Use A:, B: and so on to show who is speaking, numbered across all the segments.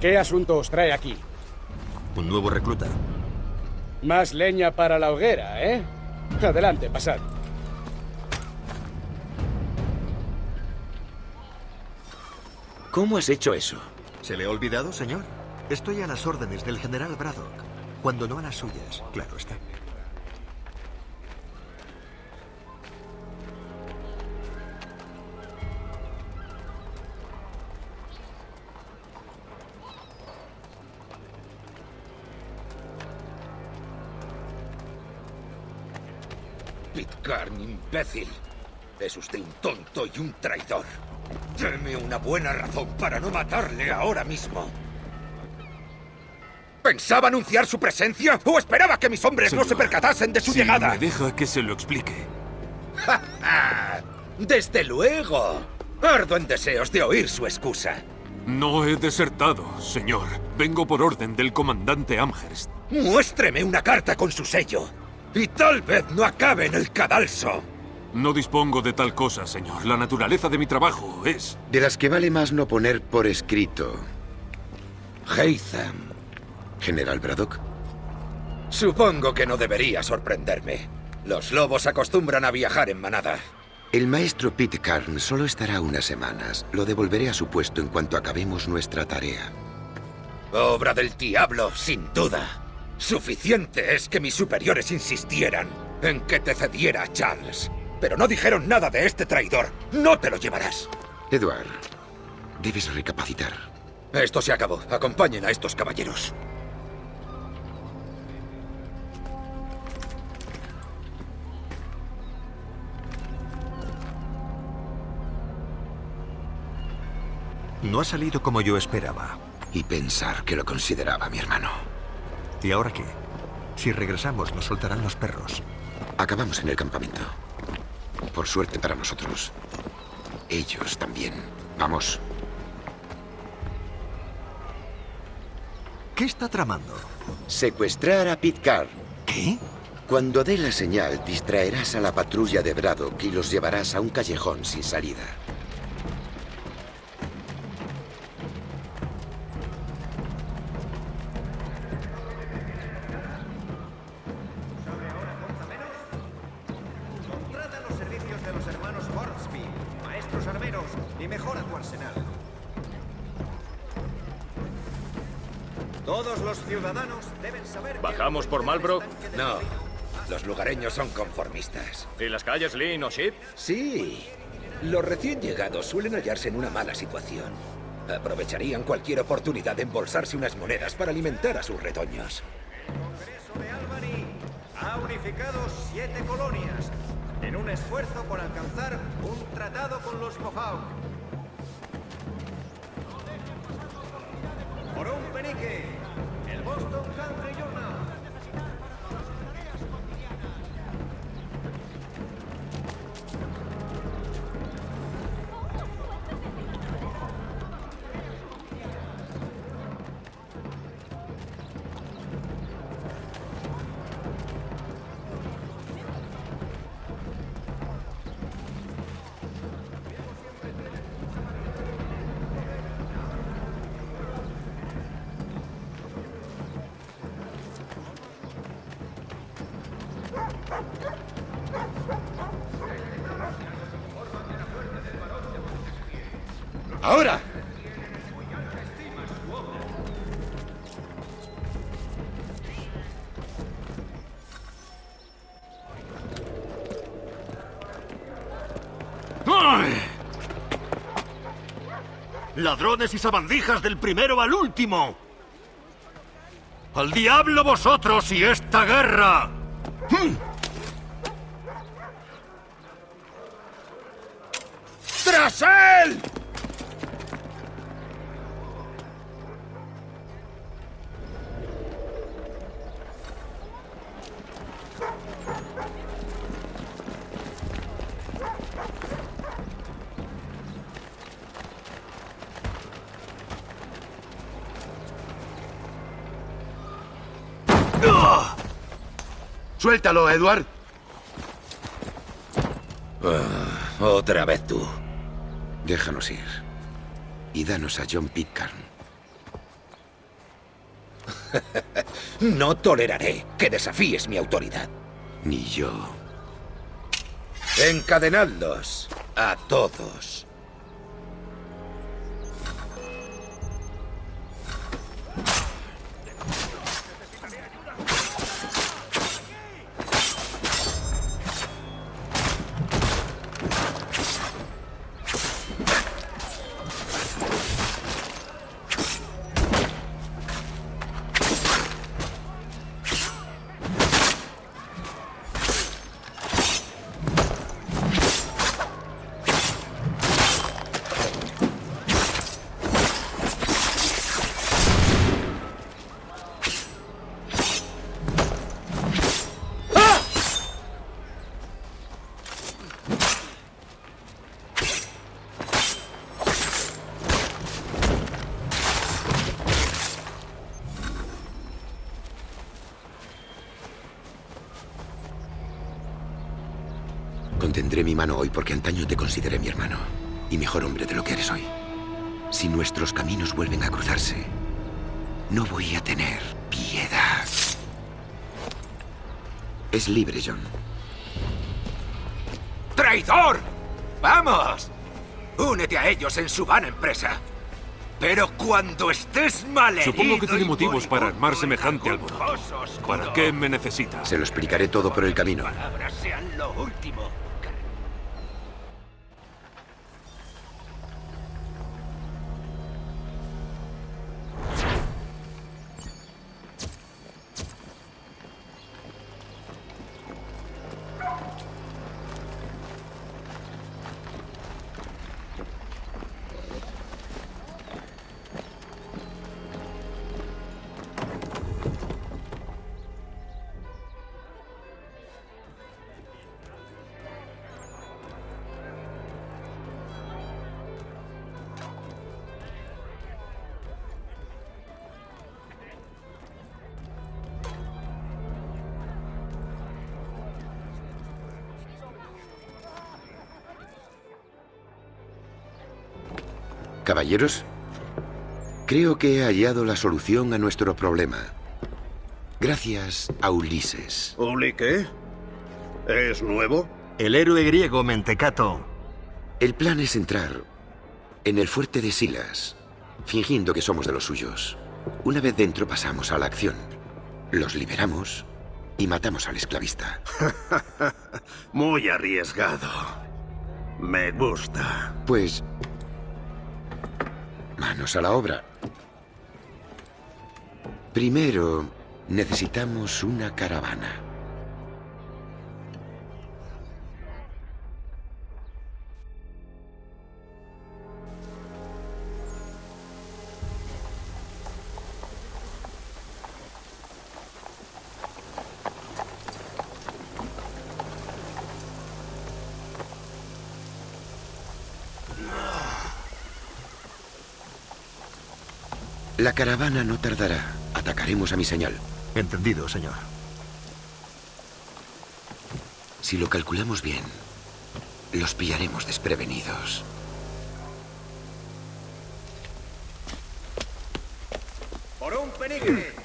A: ¿Qué asunto os trae aquí?
B: Un nuevo recluta.
A: Más leña para la hoguera, ¿eh? Adelante, pasad.
C: ¿Cómo has hecho eso?
B: ¿Se le ha olvidado, señor? Estoy a las órdenes del general Braddock, cuando no a las suyas, claro está.
D: Imbécil. Es usted un tonto y un traidor. Deme una buena razón para no matarle ahora mismo. ¿Pensaba anunciar su presencia o esperaba que mis hombres no se percatasen de su
E: si
D: llegada?
E: me deja que se lo explique.
D: Desde luego. Ardo en deseos de oír su excusa.
E: No he desertado, señor. Vengo por orden del comandante Amherst.
D: Muéstreme una carta con su sello. Y tal vez no acabe en el cadalso.
E: No dispongo de tal cosa, señor. La naturaleza de mi trabajo es...
F: De las que vale más no poner por escrito.
D: Haytham.
F: General Braddock.
D: Supongo que no debería sorprenderme. Los lobos acostumbran a viajar en manada.
F: El maestro Pitcairn solo estará unas semanas. Lo devolveré a su puesto en cuanto acabemos nuestra tarea.
D: Obra del diablo, sin duda. Suficiente es que mis superiores insistieran en que te cediera a Charles. Pero no dijeron nada de este traidor. No te lo llevarás.
F: Edward, debes recapacitar.
D: Esto se acabó. Acompañen a estos caballeros.
B: No ha salido como yo esperaba.
F: Y pensar que lo consideraba mi hermano.
B: ¿Y ahora qué? Si regresamos, nos soltarán los perros.
F: Acabamos en el campamento. Por suerte para nosotros. Ellos también. Vamos.
B: ¿Qué está tramando?
F: Secuestrar a Pitcairn.
B: ¿Qué?
F: Cuando dé la señal, distraerás a la patrulla de Braddock y los llevarás a un callejón sin salida.
G: ¿Bajamos
H: el
D: No. Los lugareños son conformistas.
G: ¿Y las calles Lynn o Ship?
D: Sí. Los recién llegados suelen hallarse en una mala situación. Aprovecharían cualquier oportunidad de embolsarse unas monedas para alimentar a sus retoños.
H: Congreso de Albany ha unificado siete colonias en un esfuerzo por alcanzar un tratado con los Mohawk. Por un penique,
I: ¡Ladrones y sabandijas del primero al último! ¡Al diablo vosotros y esta guerra!
D: ¡Tras
F: ¡Suéltalo, Edward!
D: Ah, otra vez tú.
F: Déjanos ir. Y danos a John Pitcairn.
D: no toleraré que desafíes mi autoridad.
F: Ni yo.
D: Encadenadlos a todos.
F: Contendré mi mano hoy porque antaño te consideré mi hermano y mejor hombre de lo que eres hoy. Si nuestros caminos vuelven a cruzarse, no voy a tener piedad. Es libre, John.
D: ¡Traidor! ¡Vamos! Únete a ellos en su vana empresa. Pero cuando estés mal
E: Supongo que tiene motivos para armar semejante alboroto. ¿Para qué me necesita?
F: Se lo explicaré todo por el camino.
D: palabras sean lo último.
F: Caballeros, creo que he hallado la solución a nuestro problema. Gracias a Ulises.
I: ¿Uli qué? ¿Es nuevo?
B: El héroe griego Mentecato.
F: El plan es entrar en el fuerte de Silas, fingiendo que somos de los suyos. Una vez dentro pasamos a la acción. Los liberamos y matamos al esclavista.
I: Muy arriesgado. Me gusta.
F: Pues... Manos a la obra. Primero, necesitamos una caravana. La caravana no tardará. Atacaremos a mi señal.
B: Entendido, señor.
F: Si lo calculamos bien, los pillaremos desprevenidos.
H: ¡Por un penique!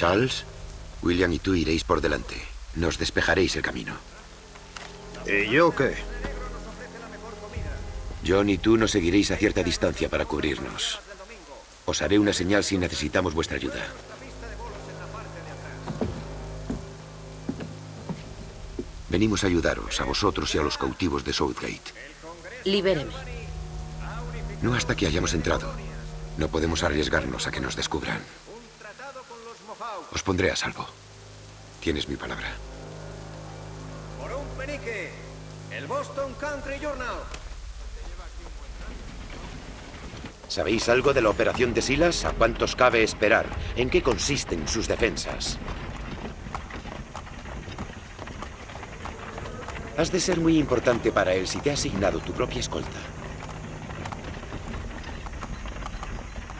F: Charles, William y tú iréis por delante. Nos despejaréis el camino.
I: ¿Y yo qué?
F: John y tú nos seguiréis a cierta distancia para cubrirnos. Os haré una señal si necesitamos vuestra ayuda. Venimos a ayudaros, a vosotros y a los cautivos de Southgate.
G: Libéreme.
F: No hasta que hayamos entrado. No podemos arriesgarnos a que nos descubran. Os pondré a salvo. Tienes mi palabra.
H: Por un penique, el Boston Country Journal.
F: ¿Sabéis algo de la operación de Silas? ¿A cuántos cabe esperar? ¿En qué consisten sus defensas? Has de ser muy importante para él si te ha asignado tu propia escolta.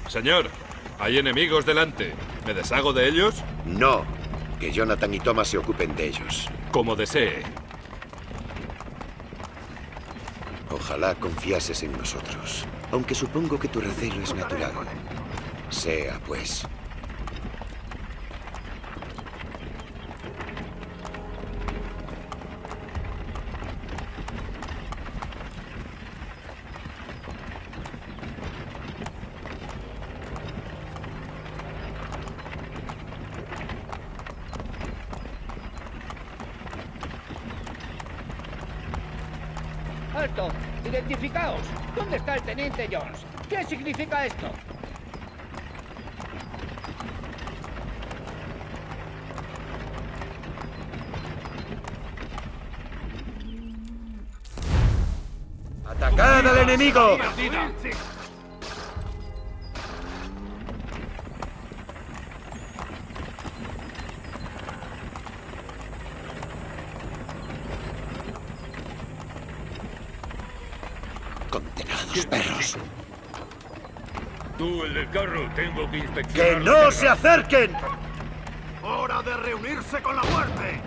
E: Señor, hay enemigos delante. ¿Me deshago de ellos?
F: No. Que Jonathan y Thomas se ocupen de ellos.
E: Como desee.
F: Ojalá confiases en nosotros. Aunque supongo que tu recelo es natural. Sea, pues.
J: ¡Alto! ¡Identificaos! ¿Dónde está el teniente Jones? ¿Qué significa esto?
F: ¡Atacad al enemigo perros.
I: El del carro, tengo que ¡Que inspeccionar. no se acerquen! ¡Hora de reunirse con la muerte!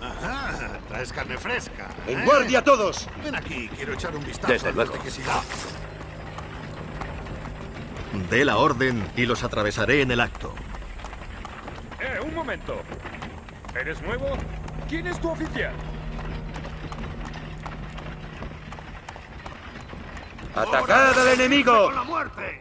K: Ajá, traes carne fresca.
F: ¡En
K: ¿eh?
F: guardia todos!
K: Ven aquí, quiero echar un vistazo.
C: Desde luego.
K: de que siga.
B: Dé la orden y los atravesaré en el acto.
E: ¡Eh, un momento! ¿Eres nuevo? ¿Quién es tu oficial?
F: ¡Atacad al enemigo!
I: ¡Con la muerte!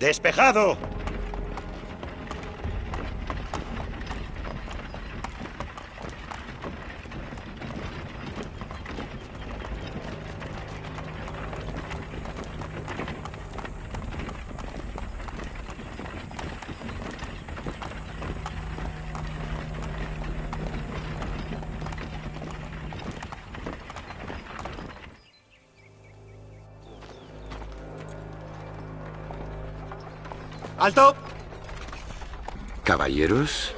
F: ¡Despejado!
B: ¡Alto!
F: Caballeros,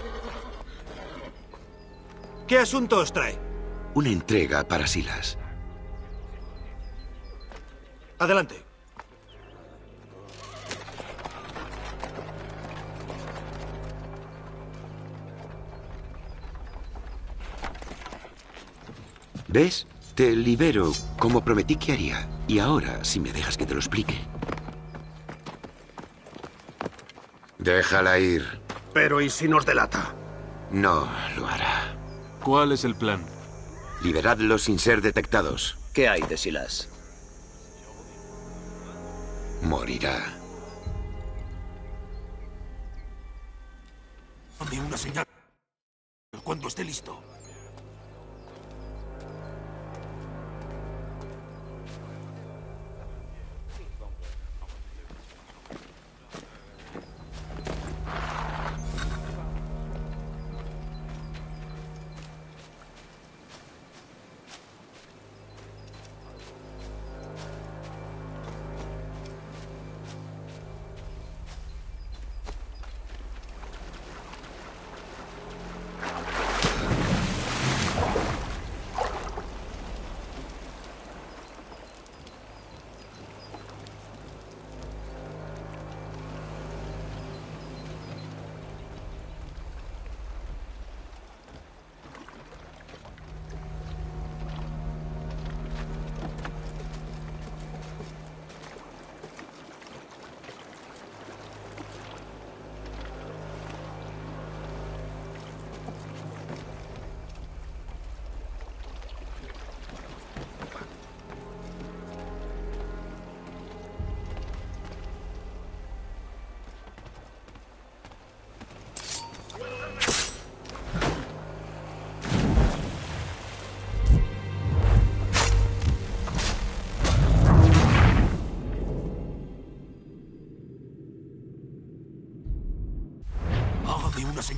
B: ¿Qué asunto os trae?
F: una entrega para Silas.
B: Adelante.
F: ¿Ves? Te libero como prometí que haría. Y ahora, si me dejas que te lo explique. Déjala ir.
I: Pero ¿y si nos delata?
F: No lo hará.
E: ¿Cuál es el plan?
F: Liberadlos sin ser detectados.
C: ¿Qué hay de Silas?
F: Morirá.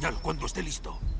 K: Señal cuando esté listo.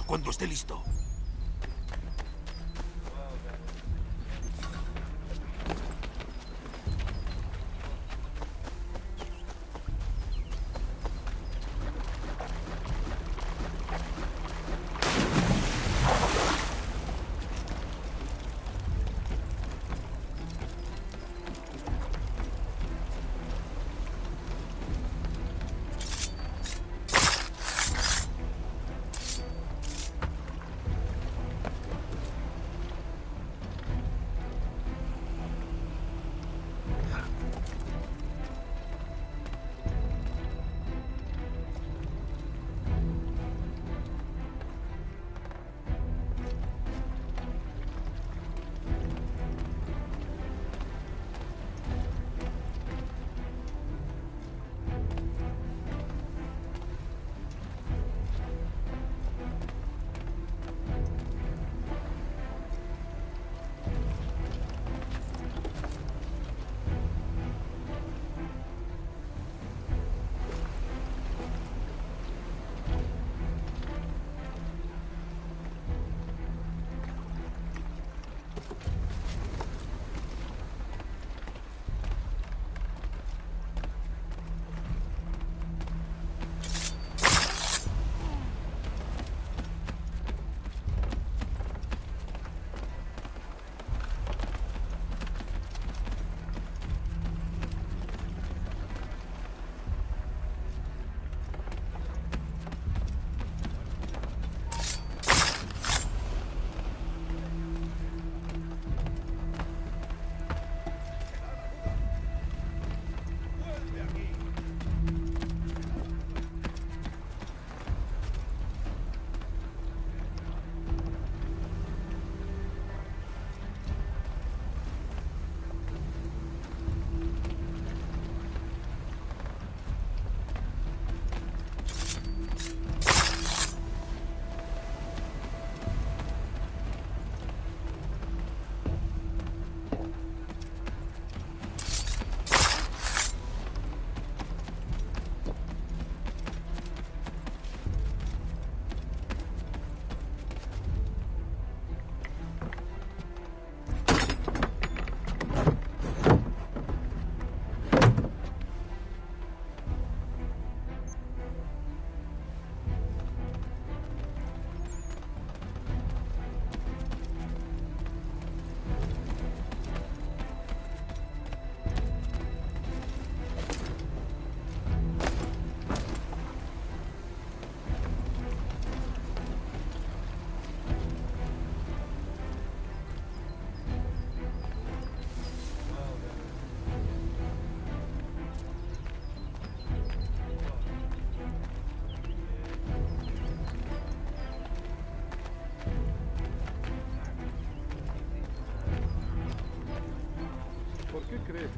L: Cuando esté listo.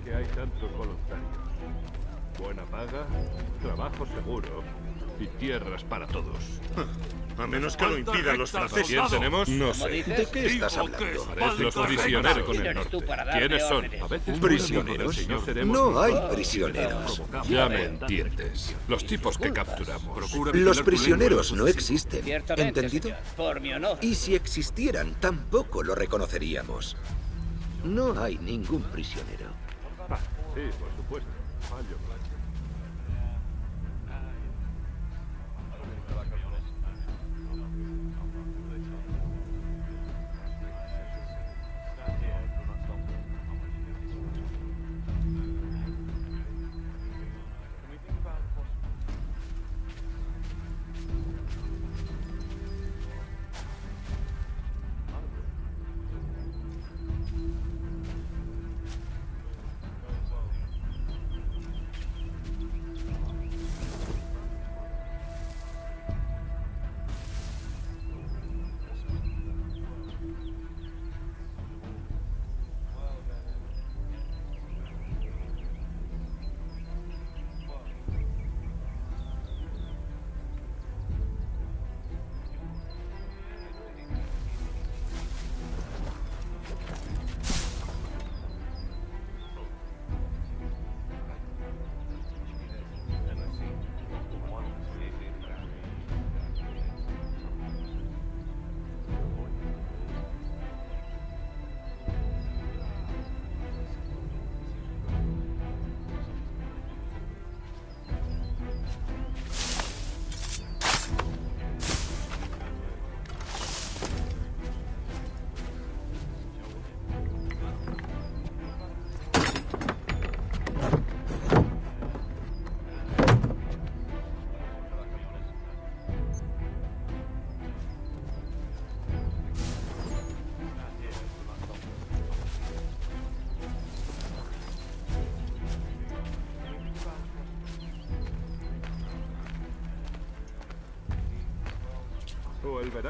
E: Que hay tantos voluntarios? Buena paga, trabajo seguro y tierras para todos.
I: A menos que lo impidan los franceses.
E: ¿Quién tenemos?
C: No
J: ¿Cómo
C: sé. ¿De qué estás hablando?
E: los prisioneros con
J: ¿Quién
E: el norte. ¿Quiénes son? A veces
C: ¿Prisioneros?
E: No,
C: hay prisioneros.
E: Ya me entiendes. Los tipos que capturamos.
C: Los prisioneros no existen. ¿Entendido? Y si existieran, tampoco lo reconoceríamos. No hay ningún prisionero.
E: Sí, por supuesto. Fallo.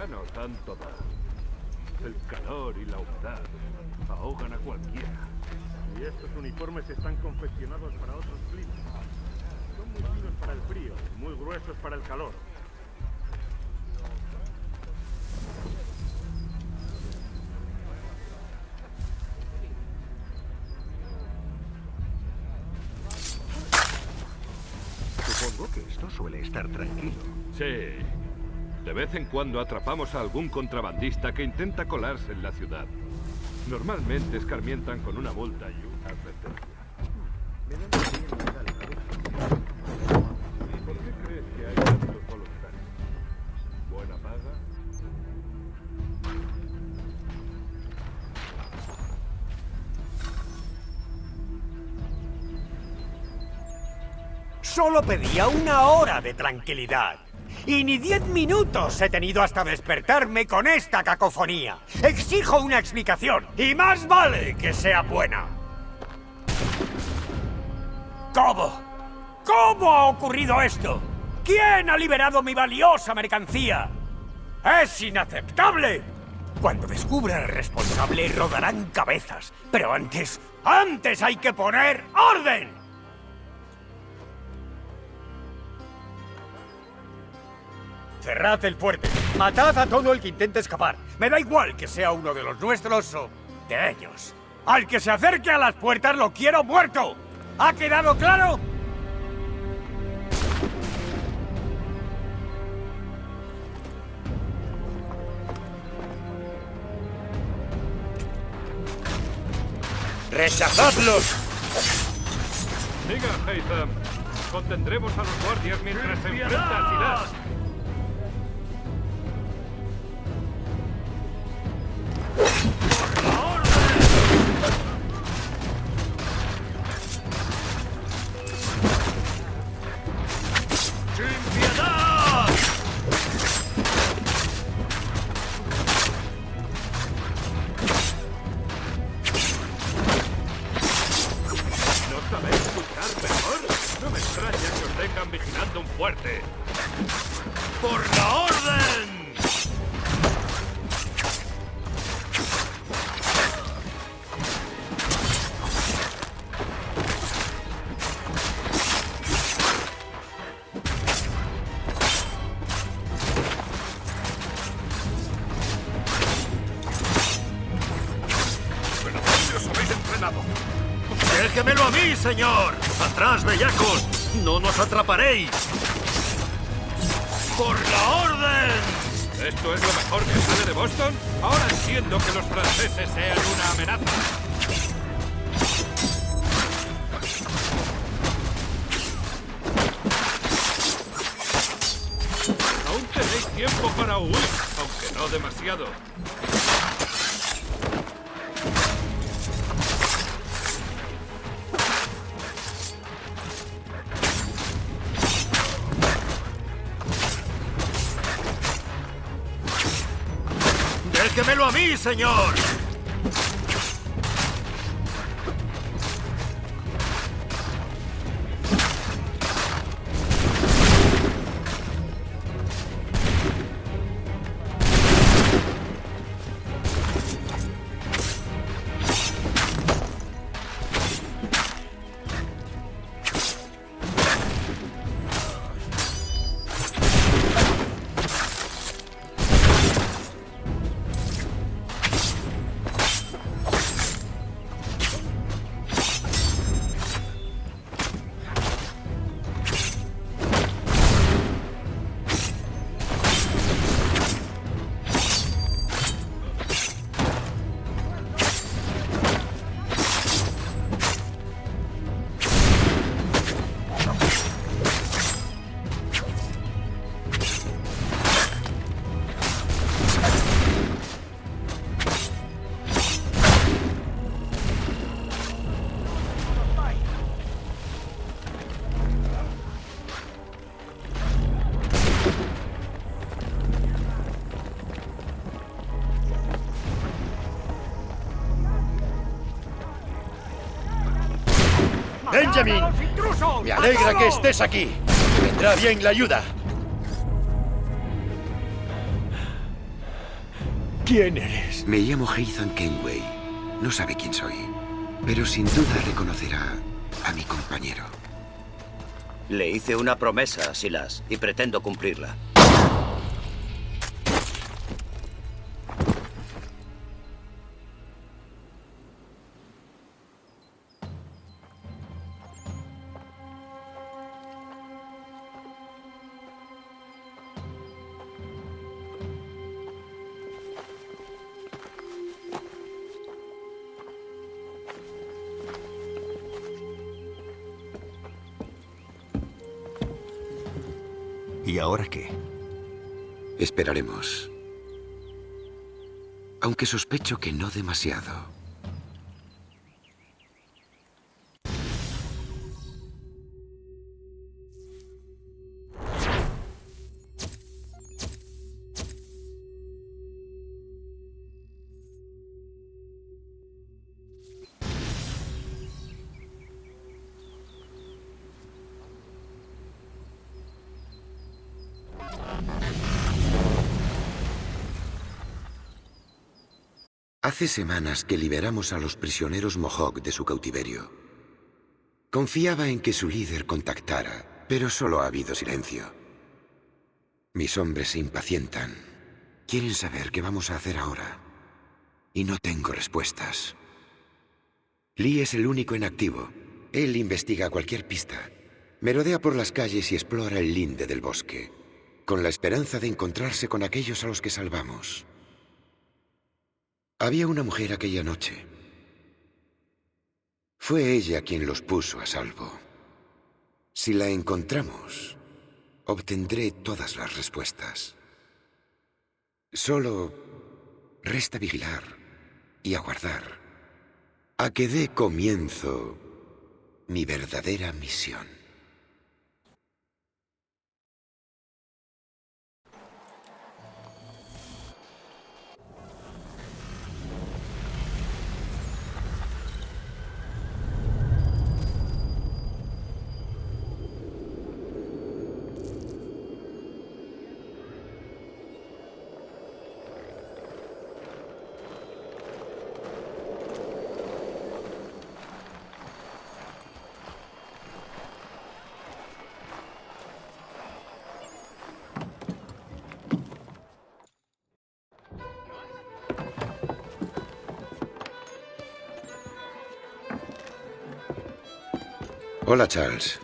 E: Verano tanto da. El calor y la humedad ahogan a cualquiera.
I: Y estos uniformes están confeccionados para otros climas. Son muy finos para el frío, muy gruesos para el calor.
B: Supongo que esto suele estar tranquilo.
E: Sí. De vez en cuando atrapamos a algún contrabandista que intenta colarse en la ciudad. Normalmente escarmientan con una multa y una advertencia. ¿Por qué crees que hay tantos? ¿Buena paga?
G: Solo pedía una hora de tranquilidad. Y ni diez minutos he tenido hasta despertarme con esta cacofonía. Exijo una explicación. Y más vale que sea buena. ¿Cómo? ¿Cómo ha ocurrido esto? ¿Quién ha liberado mi valiosa mercancía? ¡Es inaceptable! Cuando descubra al responsable rodarán cabezas. Pero antes, antes hay que poner orden. Cerrad el fuerte. Matad a todo el que intente escapar. Me da igual que sea uno de los nuestros o de ellos. Al que se acerque a las puertas lo quiero muerto. ¿Ha quedado claro?
C: ¡Rechazadlos!
E: Siga, Haytham. Contendremos a los guardias mientras se enfrenta a Silas.
I: ¡Por la orden!
E: ¿Esto es lo mejor que sale de Boston? Ahora entiendo que los franceses sean una amenaza. Aún tenéis tiempo para huir, aunque no demasiado.
I: A mí, señor!
M: Benjamin, me alegra que estés aquí. Vendrá bien la ayuda.
A: ¿Quién eres?
F: Me llamo Ethan Kenway. No sabe quién soy, pero sin duda reconocerá a mi compañero.
N: Le hice una promesa a Silas y pretendo cumplirla.
F: Esperaremos. Aunque sospecho que no demasiado. Hace semanas que liberamos a los prisioneros Mohawk de su cautiverio. Confiaba en que su líder contactara, pero solo ha habido silencio. Mis hombres se impacientan. Quieren saber qué vamos a hacer ahora. Y no tengo respuestas. Lee es el único en activo. Él investiga cualquier pista. Merodea por las calles y explora el linde del bosque, con la esperanza de encontrarse con aquellos a los que salvamos. Había una mujer aquella noche. Fue ella quien los puso a salvo. Si la encontramos, obtendré todas las respuestas. Solo resta vigilar y aguardar a que dé comienzo mi verdadera misión. Hola, Charles.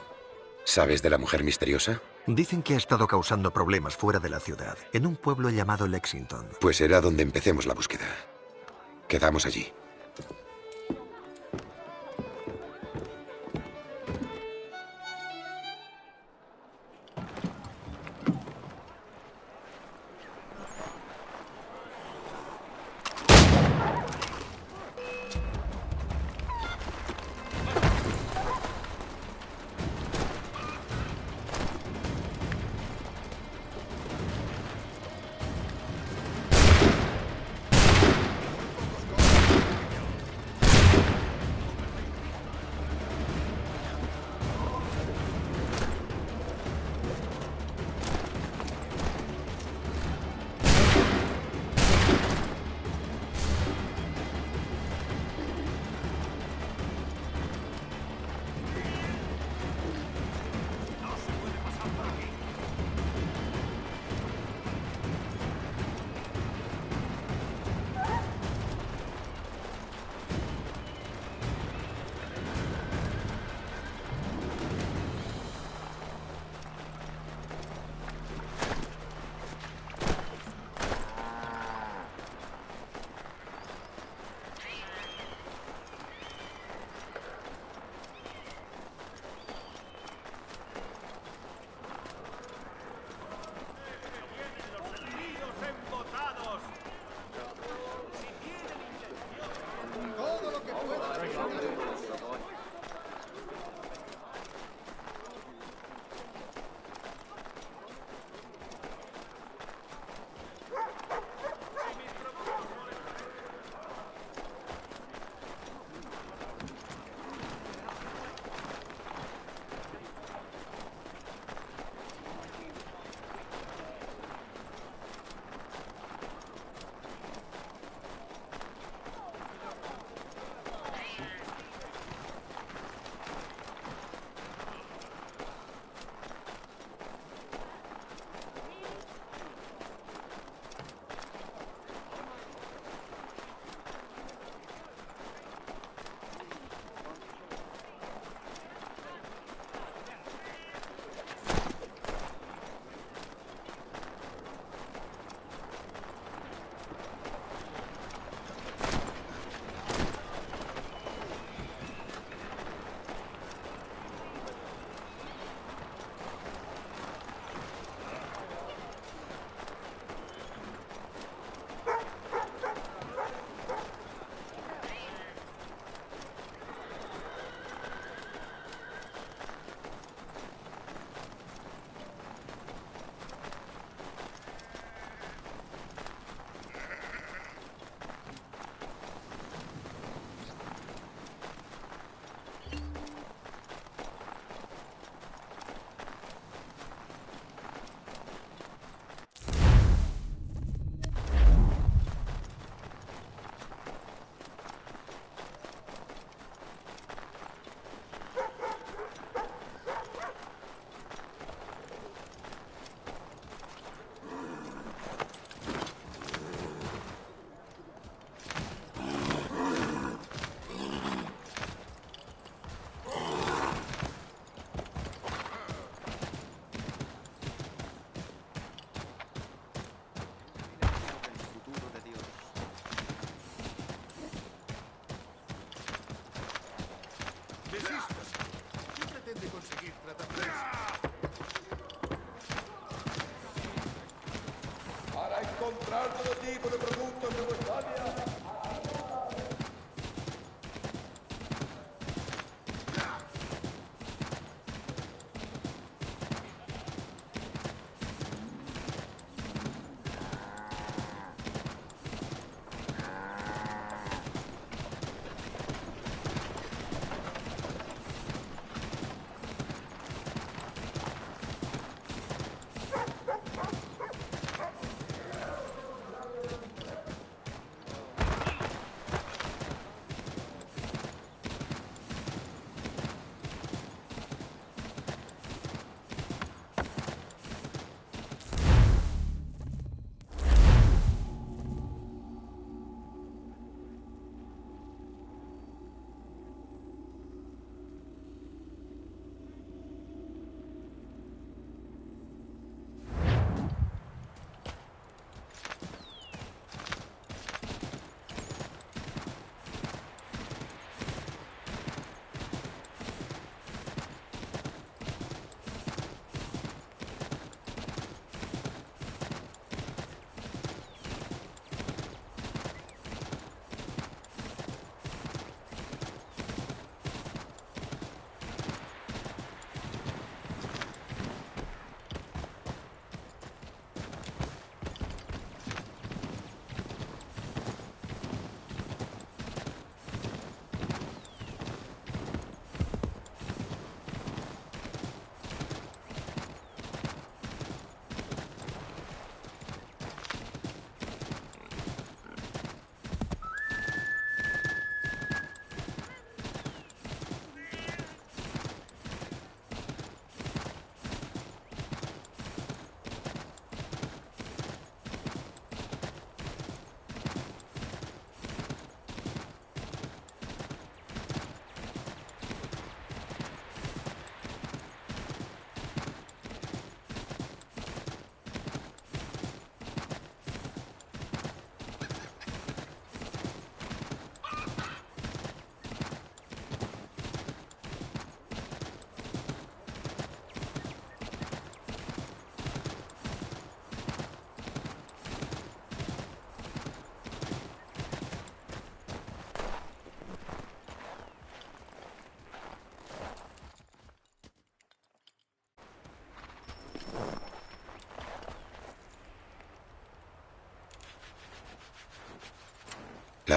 F: ¿Sabes de la mujer misteriosa?
B: Dicen que ha estado causando problemas fuera de la ciudad, en un pueblo llamado Lexington.
F: Pues será donde empecemos la búsqueda. Quedamos allí.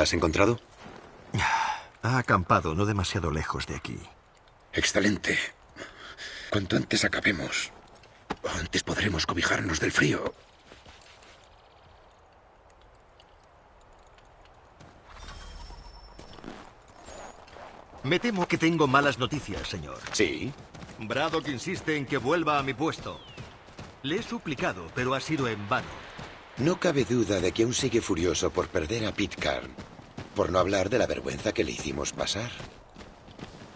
F: Has encontrado?
B: Ha acampado no demasiado lejos de aquí.
F: Excelente. Cuanto antes acabemos, antes podremos cobijarnos del frío.
B: Me temo que tengo malas noticias, señor.
F: Sí.
B: Braddock insiste en que vuelva a mi puesto. Le he suplicado, pero ha sido en vano.
F: No cabe duda de que aún sigue furioso por perder a Pitcairn. Por no hablar de la vergüenza que le hicimos pasar.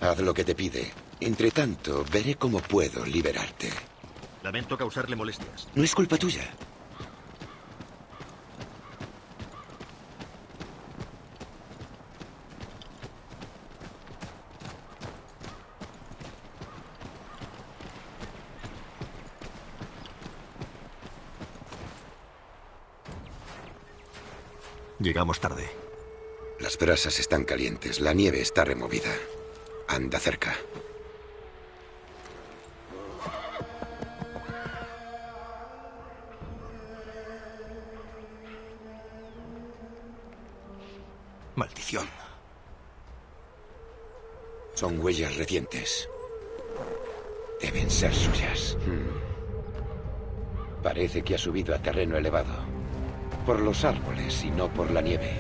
F: Haz lo que te pide. Entre tanto, veré cómo puedo liberarte.
B: Lamento causarle molestias.
F: No es culpa tuya.
B: Llegamos tarde.
F: Las brasas están calientes, la nieve está removida. Anda cerca.
B: Maldición.
F: Son huellas recientes. Deben ser suyas. Hmm. Parece que ha subido a terreno elevado. Por los árboles y no por la nieve.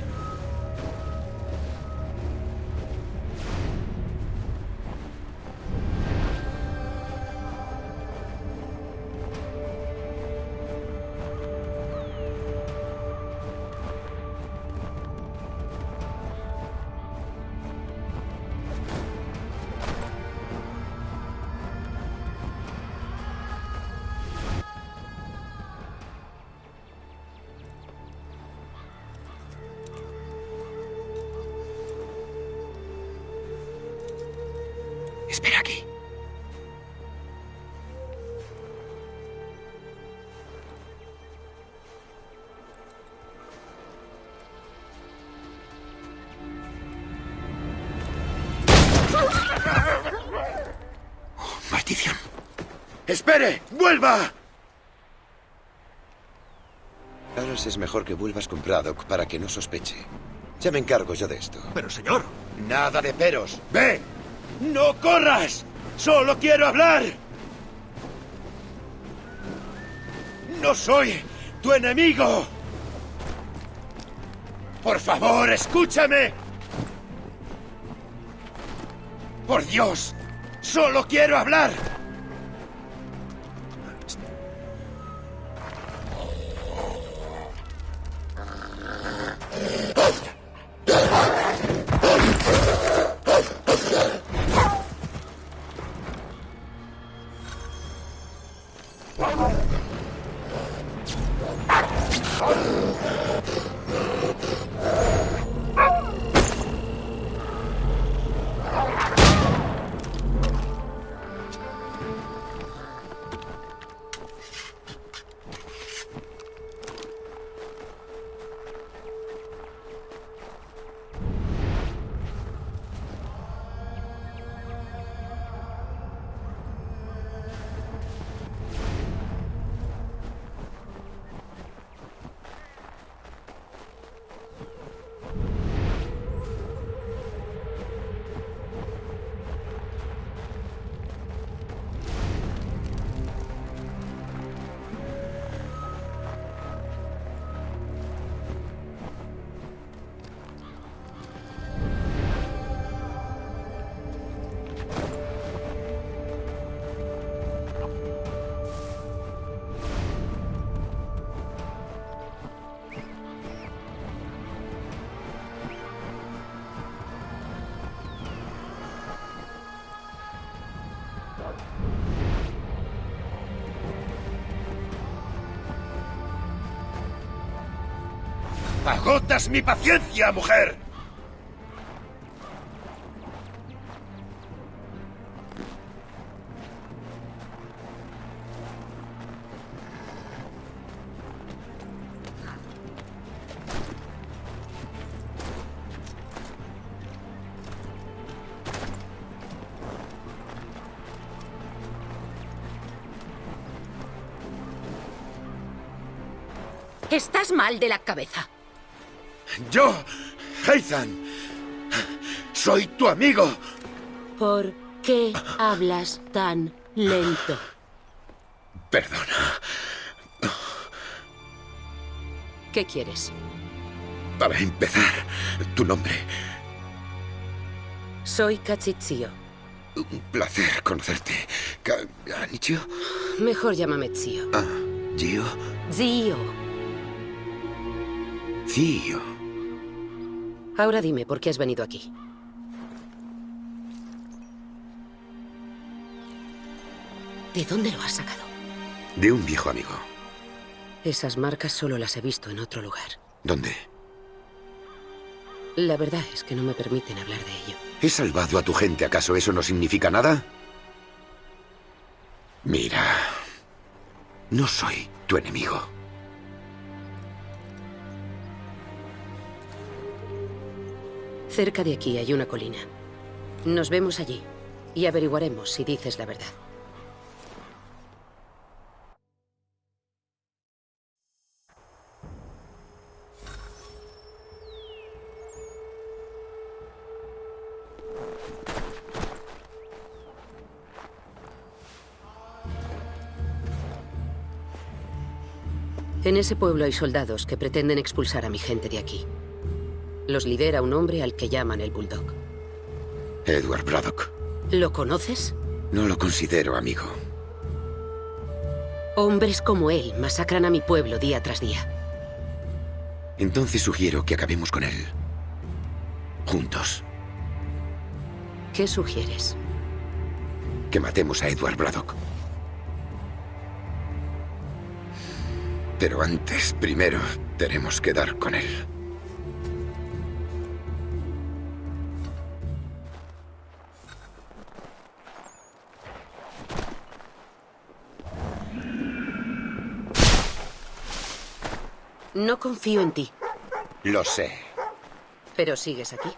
F: ¡Espere! ¡Vuelva! Carlos, es mejor que vuelvas con Braddock para que no sospeche. Ya me encargo yo de esto.
B: Pero, señor.
F: Nada de peros. ¡Ve! ¡No corras! ¡Solo quiero hablar! ¡No soy tu enemigo! Por favor, escúchame. Por Dios, solo quiero hablar. ¡Agotas mi paciencia, mujer!
O: Estás mal de la cabeza.
F: Yo Heizan, soy tu amigo.
O: ¿Por qué hablas tan lento?
F: Perdona.
O: ¿Qué quieres?
F: Para empezar, tu nombre.
O: Soy Kachitzio.
F: Un placer conocerte. ¿Anichio?
O: Mejor llámame Tsio.
F: Ah, Gio.
O: Zio.
F: Cio.
O: Ahora dime por qué has venido aquí. ¿De dónde lo has sacado?
F: De un viejo amigo.
O: Esas marcas solo las he visto en otro lugar.
F: ¿Dónde?
O: La verdad es que no me permiten hablar de ello.
F: ¿He salvado a tu gente? ¿Acaso eso no significa nada? Mira. No soy tu enemigo.
O: Cerca de aquí hay una colina. Nos vemos allí y averiguaremos si dices la verdad. En ese pueblo hay soldados que pretenden expulsar a mi gente de aquí. Los lidera un hombre al que llaman el Bulldog.
F: Edward Braddock.
O: ¿Lo conoces?
F: No lo considero amigo.
O: Hombres como él masacran a mi pueblo día tras día.
F: Entonces sugiero que acabemos con él. Juntos.
O: ¿Qué sugieres?
F: Que matemos a Edward Braddock. Pero antes, primero, tenemos que dar con él.
O: No confío en ti,
F: Lo sé.
O: pero sigues aquí.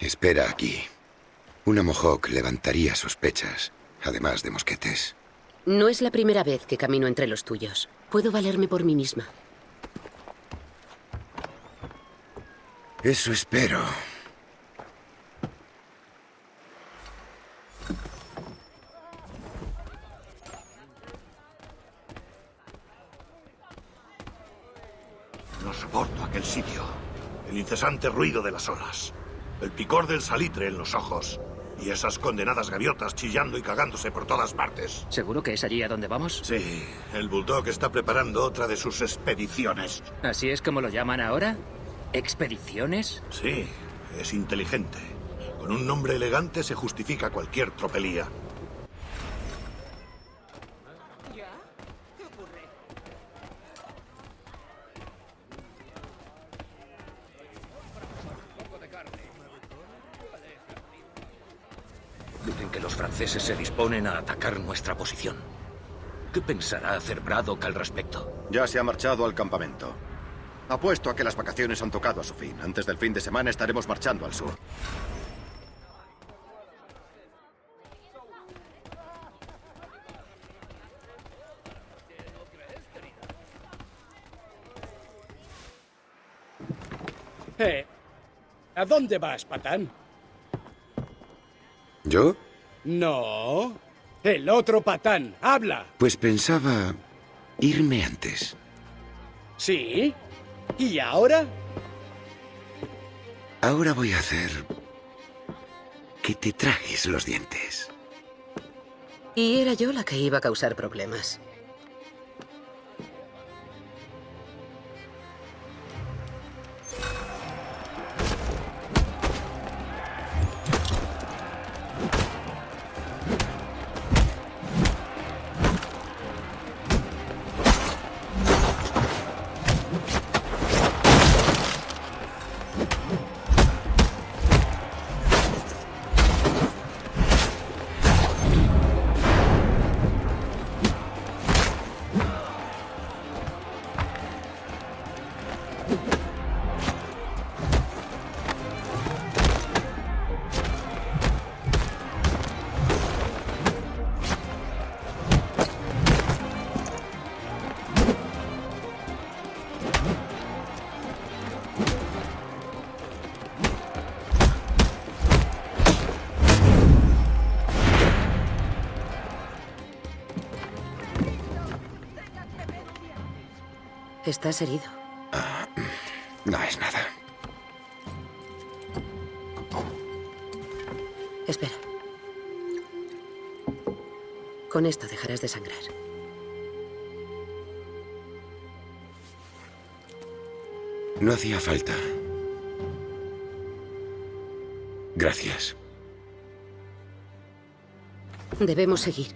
F: Espera aquí. Una Mohawk levantaría sospechas, además de mosquetes.
O: No es la primera vez que camino entre los tuyos. Puedo valerme por mí misma.
F: Eso espero.
I: No soporto aquel sitio. El incesante ruido de las olas. El picor del salitre en los ojos. Y esas condenadas gaviotas chillando y cagándose por todas partes.
P: ¿Seguro que es allí a donde vamos?
I: Sí, el Bulldog está preparando otra de sus expediciones.
P: ¿Así es como lo llaman ahora? ¿Expediciones?
I: Sí, es inteligente. Con un nombre elegante se justifica cualquier tropelía.
D: Dicen que los franceses se disponen a atacar nuestra posición. ¿Qué pensará hacer Braddock al respecto?
M: Ya se ha marchado al campamento. Apuesto a que las vacaciones han tocado a su fin. Antes del fin de semana estaremos marchando al sur.
A: Eh, ¿A dónde vas, patán?
F: ¿Yo?
A: No. El otro patán. Habla.
F: Pues pensaba irme antes.
A: ¿Sí? ¿Y ahora?
F: Ahora voy a hacer que te trajes los dientes.
O: Y era yo la que iba a causar problemas. Estás herido.
F: No es nada.
O: Espera. Con esto dejarás de sangrar.
F: No hacía falta. Gracias.
O: Debemos seguir.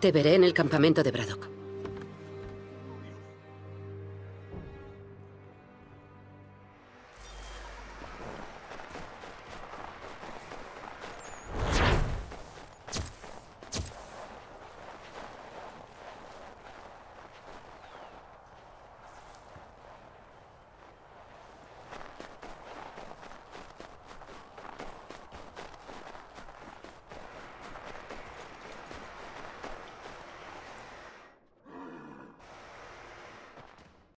O: Te veré en el campamento de Braddock.